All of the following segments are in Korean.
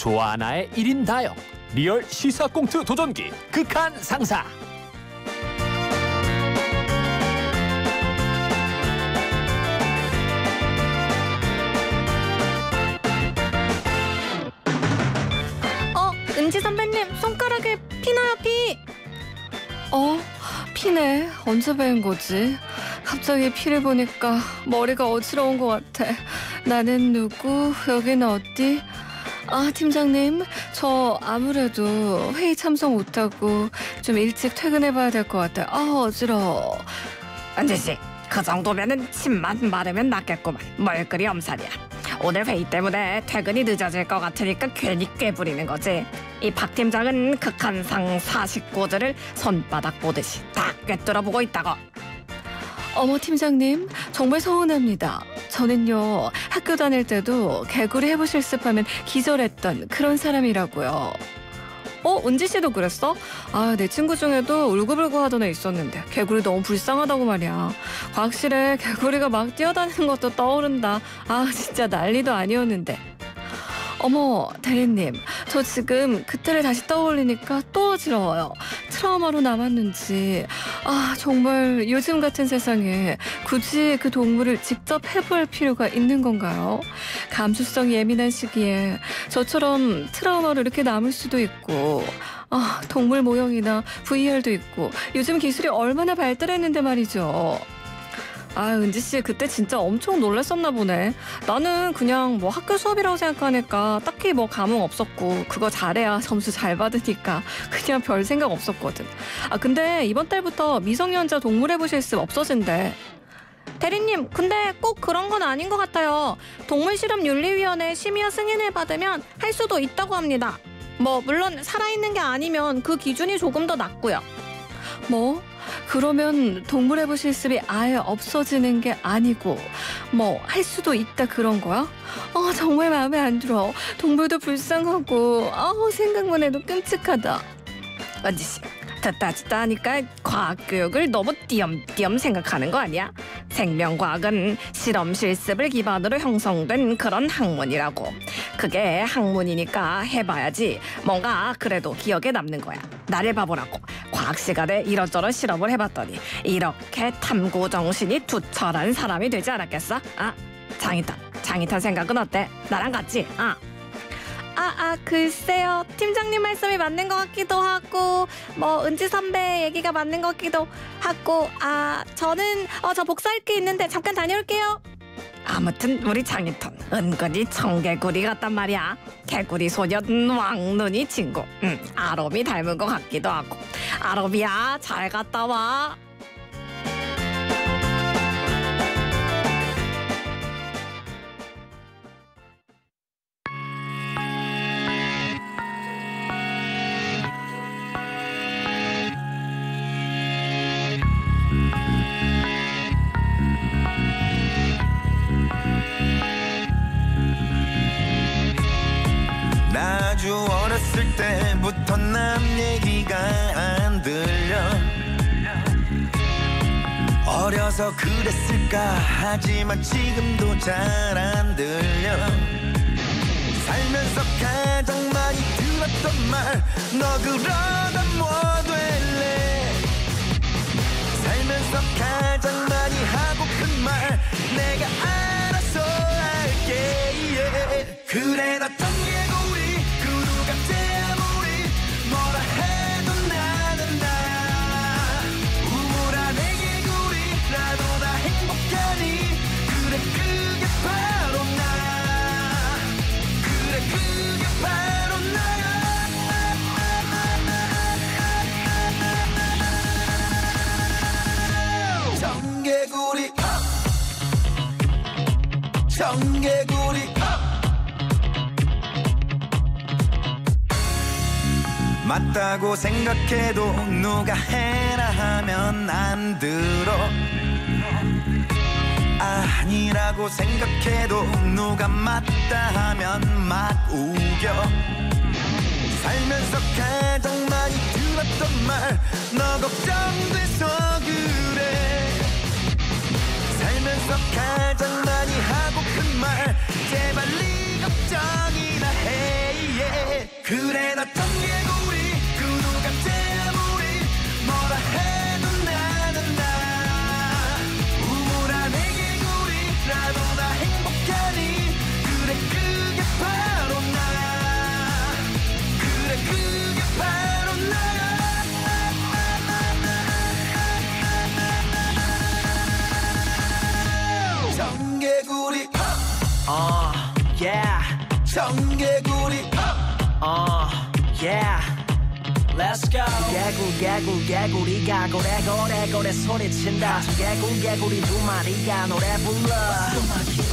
조아나의 1인 다역 real 시사 꽁트 도전기 극한 상사 어, 은지 선배님 손가락에 피나요 피. 어, 피네. 언제 벤 거지? 갑자기 피를 보니까 머리가 어지러운 것 같아. 나는 누구? 여기는 어디? 아, 팀장님, 저 아무래도 회의 참석 못하고 좀 일찍 퇴근해봐야 될 것 같아요. 아, 어지러워. 은지 씨, 그 정도면은 침만 마르면 낫겠구만. 뭘 그리 엄살이야. 오늘 회의 때문에 퇴근이 늦어질 것 같으니까 괜히 꾀부리는 거지. 이 박 팀장은 극한상 49주를 손바닥 보듯이 다 꿰뚫어보고 있다고. 어머, 팀장님, 정말 서운합니다. 저는요, 학교 다닐 때도 개구리 해부 실습하면 기절했던 그런 사람이라고요. 어, 은지 씨도 그랬어? 아, 내 친구 중에도 울고불고 하던 애 있었는데 개구리 너무 불쌍하다고 말이야. 과학실에 개구리가 막 뛰어다니는 것도 떠오른다. 아, 진짜 난리도 아니었는데. 어머, 대리님, 저 지금 그때를 다시 떠올리니까 또 어지러워요. 트라우마로 남았는지. 아, 정말 요즘 같은 세상에 굳이 그 동물을 직접 해부할 필요가 있는 건가요? 감수성 예민한 시기에 저처럼 트라우마로 이렇게 남을 수도 있고, 아, 동물 모형이나 VR도 있고, 요즘 기술이 얼마나 발달했는데 말이죠. 아, 은지 씨 그때 진짜 엄청 놀랐었나 보네. 나는 그냥 뭐 학교 수업이라고 생각하니까 딱히 뭐 감흥 없었고 그거 잘해야 점수 잘 받으니까 그냥 별 생각 없었거든. 아, 근데 이번 달부터 미성년자 동물해부 실습 없어진대. 대리님, 근데 꼭 그런 건 아닌 것 같아요. 동물실험윤리위원회 심의와 승인을 받으면 할 수도 있다고 합니다. 뭐 물론 살아있는 게 아니면 그 기준이 조금 더 낮고요. 뭐? 그러면 동물해부 실습이 아예 없어지는 게 아니고 뭐 할 수도 있다 그런 거야? 아 정말 마음에 안 들어. 동물도 불쌍하고 아 생각만 해도 끔찍하다. 은지 씨, 듣다 듣다 하니까 과학 교육을 너무 띄엄띄엄 생각하는 거 아니야? 생명과학은 실험 실습을 기반으로 형성된 그런 학문이라고. 그게 학문이니까 해봐야지 뭔가 그래도 기억에 남는 거야. 나를 봐보라고. 과학 시간에 이런저런 실험을 해봤더니 이렇게 탐구 정신이 투철한 사람이 되지 않았겠어? 아, 장이탄, 장이탄 생각은 어때? 나랑 같지? 아. 아, 아, 글쎄요. 팀장님 말씀이 맞는 것 같기도 하고, 뭐, 은지 선배 얘기가 맞는 것 같기도 하고, 아, 저는, 어, 저 복사할 게 있는데 잠깐 다녀올게요. 아무튼, 우리 장인턴, 은근히 청개구리 같단 말이야. 개구리 소년 왕눈이 친구. 응, 아롬이 닮은 것 같기도 하고. 아롬이야, 잘 갔다 와. 어려서 그랬을까? 하지만 지금도 잘 안 들려. 살면서 가장 많이 들었던 말 너 그러다 뭐 될래? 살면서 가장 많이 하고픈 말 내가 알아서 할게. Yeah. 그래 나 청개구 맞다고 생각해도 누가 해라 하면 안 들어. 아니라고 생각해도 누가 맞다 하면 막 우겨. 살면서 가장 많이 들었던 말 너 걱정돼서 그래. 살면서 가장 많이 하고 청개구리 Uh, yeah. Let's go. 개굴 개굴 개구리가 고래 고래 고래 소리친다. 개굴 개구리 두 마리가 노래 불러.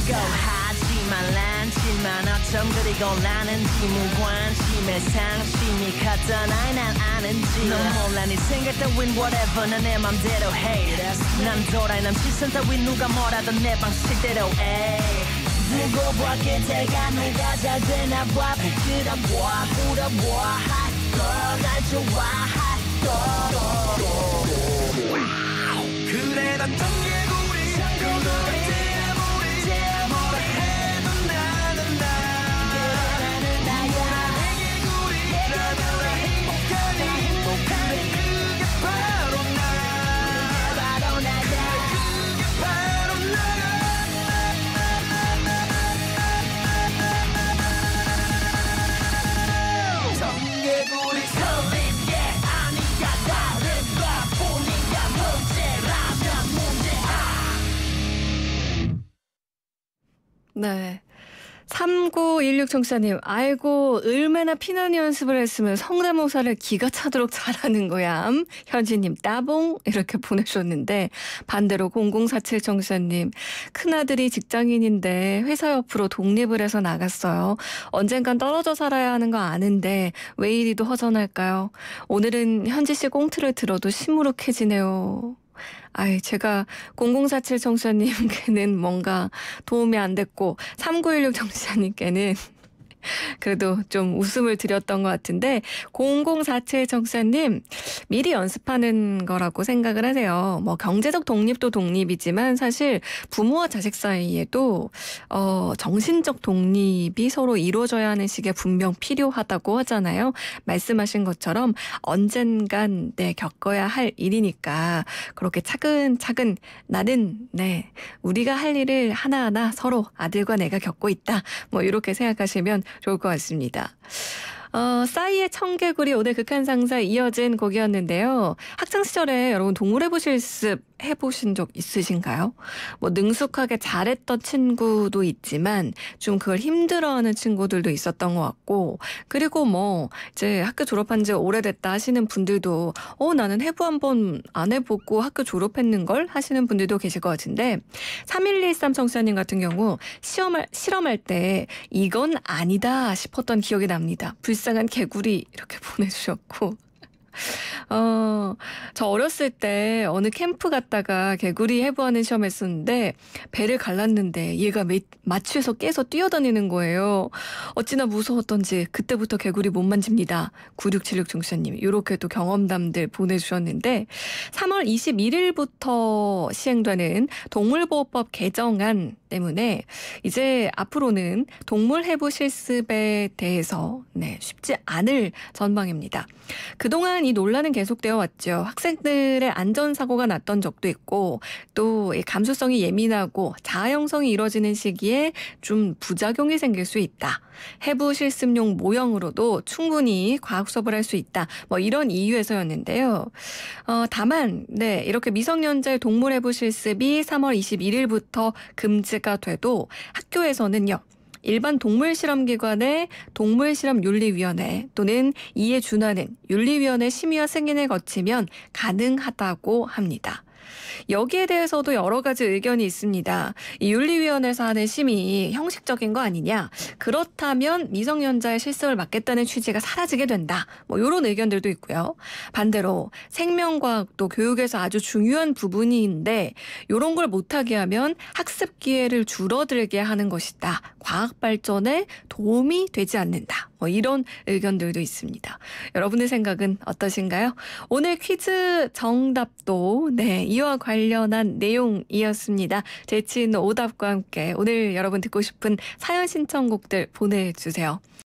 Go 하지만 란지만 어쩜 그리고 나는지 무관심에 상심이 컸던 아이 난 아는지 넌 몰라 네 생각 따윈 whatever 난내 맘대로 해. 난 도라이 남 시선 따윈 누가 뭐라던 내 방식대로 에 봐 그때가 누가 잘 되나 봐. 부끄러워 울어봐 핫걸 날 좋아 핫걸 그래 난 청개 네. 3916 청사님, 아이고, 얼마나 피난 연습을 했으면 성대모사를 기가 차도록 잘하는 거야. 음? 현지님, 따봉? 이렇게 보내주셨는데, 반대로 0047 청사님, 큰아들이 직장인인데 회사 옆으로 독립을 해서 나갔어요. 언젠간 떨어져 살아야 하는 거 아는데, 왜 이리도 허전할까요? 오늘은 현지 씨 꽁트를 들어도 시무룩해지네요. 아이, 제가 0047 청소년님께는 뭔가 도움이 안 됐고, 3916 청소년님께는 그래도 좀 웃음을 드렸던 것 같은데 0047 청사님 미리 연습하는 거라고 생각을 하세요. 뭐 경제적 독립도 독립이지만 사실 부모와 자식 사이에도 어 정신적 독립이 서로 이루어져야 하는 시기에 분명 필요하다고 하잖아요. 말씀하신 것처럼 언젠간 네 겪어야 할 일이니까 그렇게 차근차근 나는 네 우리가 할 일을 하나하나 서로 아들과 내가 겪고 있다. 뭐 이렇게 생각하시면 좋을 것 같습니다. 어, 싸이의 청개구리 오늘 극한 상사 이어진 곡이었는데요. 학창 시절에 여러분 동물해보 실습 해보신 적 있으신가요? 뭐 능숙하게 잘했던 친구도 있지만 좀 그걸 힘들어하는 친구들도 있었던 것 같고 그리고 뭐 이제 학교 졸업한 지 오래됐다 하시는 분들도 어 나는 해부 한번 안 해보고 학교 졸업했는 걸 하시는 분들도 계실 것 같은데 3113 청소년 같은 경우 시험할 실험할 때 이건 아니다 싶었던 기억이 납니다. 불쌍한 개구리 이렇게 보내주셨고 어, 저 어렸을 때 어느 캠프 갔다가 개구리 해부하는 시험 했었는데 배를 갈랐는데 얘가 매, 마취해서 깨서 뛰어다니는 거예요. 어찌나 무서웠던지 그때부터 개구리 못 만집니다. 9676 중수님 이렇게 또 경험담들 보내주셨는데 3월 21일부터 시행되는 동물보호법 개정안 때문에 이제 앞으로는 동물 해부 실습에 대해서 네, 쉽지 않을 전망입니다. 그동안 이 논란은 계속되어 왔죠. 학생들의 안전사고가 났던 적도 있고 또이 감수성이 예민하고 자아 형성이 이루어지는 시기에 좀 부작용이 생길 수 있다. 해부 실습용 모형으로도 충분히 과학 수업을 할 수 있다. 뭐 이런 이유에서였는데요. 어, 다만 네 이렇게 미성년자의 동물 해부 실습이 3월 21일부터 금지 가 돼도 학교에서는요. 일반 동물실험기관의 동물실험윤리위원회 또는 이에 준하는 윤리위원회 심의와 승인을 거치면 가능하다고 합니다. 여기에 대해서도 여러 가지 의견이 있습니다. 이 윤리위원회에서 하는 심의 형식적인 거 아니냐? 그렇다면 미성년자의 실습을 막겠다는 취지가 사라지게 된다. 뭐 이런 의견들도 있고요. 반대로 생명과학도 교육에서 아주 중요한 부분인데 이런 걸 못하게 하면 학습 기회를 줄어들게 하는 것이다. 과학 발전에 도움이 되지 않는다. 뭐 이런 의견들도 있습니다. 여러분의 생각은 어떠신가요? 오늘 퀴즈 정답도 네 이와 관련한 내용이었습니다. 재치 있는 오답과 함께 오늘 여러분 듣고 싶은 사연 신청곡들 보내주세요.